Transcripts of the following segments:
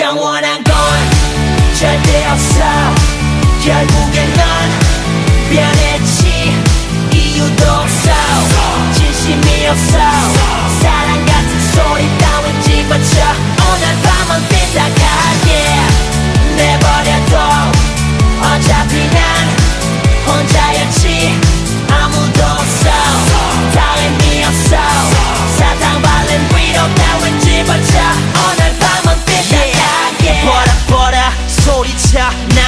영원한 건 절대 없어. 결국엔 넌 변했지. 이유도 없어. 진심이 없어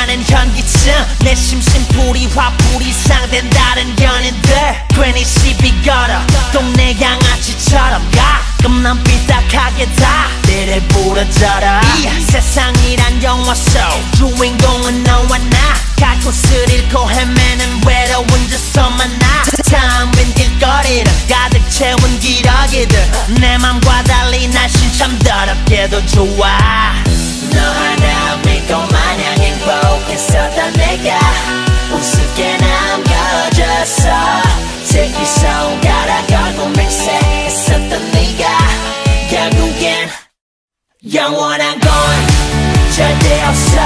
나는 현기증. 내 심심풀이 화풀이 상된 다른 연인들. 괜히 시비 걸어 동네 양아치처럼 가끔 난 삐딱하게 다 내를 부러져라. 이 세상이란 영화 속 주인공은 너와 나. 갈 곳을 잃고 헤매는 외로운 저서만 나. 텅빈 길거리를 가득 채운 기러기들. 내 맘과 달리 날씬 참 더럽게도 좋아. 너 하나 믿고 마냥 영원한 건 절대 없어.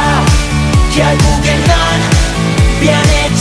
결국엔 넌 변해